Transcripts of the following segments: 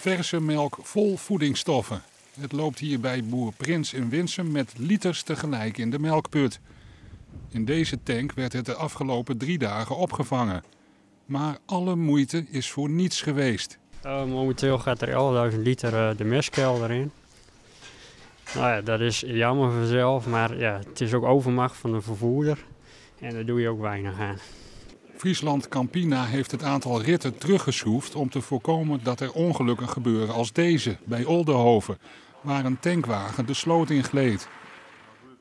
Verse melk vol voedingsstoffen. Het loopt hier bij boer Prins in Winsum met liters tegelijk in de melkput. In deze tank werd het de afgelopen drie dagen opgevangen. Maar alle moeite is voor niets geweest. Uh, momenteel gaat er 11.000 liter uh, de mestkelder in. Nou ja, dat is jammer vanzelf, maar ja, het is ook overmacht van de vervoerder. En daar doe je ook weinig aan. Friesland Campina heeft het aantal ritten teruggeschroefd om te voorkomen dat er ongelukken gebeuren als deze bij Oldenhoven, waar een tankwagen de sloot in gleed.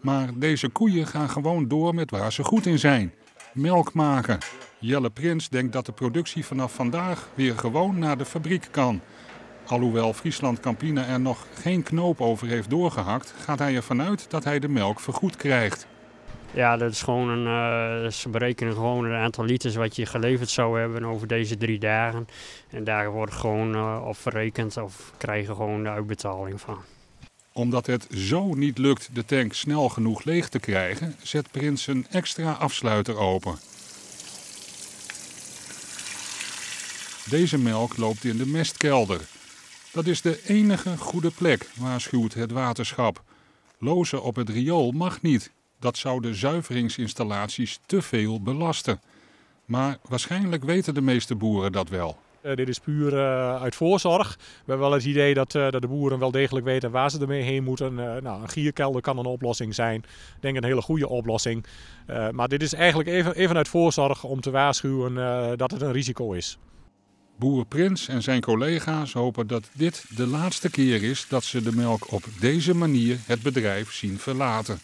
Maar deze koeien gaan gewoon door met waar ze goed in zijn: melk maken. Jelle Prins denkt dat de productie vanaf vandaag weer gewoon naar de fabriek kan. Alhoewel Friesland Campina er nog geen knoop over heeft doorgehakt, gaat hij ervan uit dat hij de melk vergoed krijgt. Ja, dat is gewoon een, uh, ze berekenen gewoon het aantal liters wat je geleverd zou hebben over deze drie dagen. En daar wordt gewoon uh, op verrekend of krijgen gewoon de uitbetaling van. Omdat het zo niet lukt de tank snel genoeg leeg te krijgen, zet Prins een extra afsluiter open. Deze melk loopt in de mestkelder. Dat is de enige goede plek, waarschuwt het waterschap. Lozen op het riool mag niet. Dat zou de zuiveringsinstallaties te veel belasten. Maar waarschijnlijk weten de meeste boeren dat wel. Uh, dit is puur uh, uit voorzorg. We hebben wel het idee dat, uh, dat, de boeren wel degelijk weten waar ze ermee heen moeten. nou, een gierkelder kan een oplossing zijn. Ik denk een hele goede oplossing. maar dit is eigenlijk even, even uit voorzorg om te waarschuwen dat het een risico is. Boer Prins en zijn collega's hopen dat dit de laatste keer is dat ze de melk op deze manier het bedrijf zien verlaten.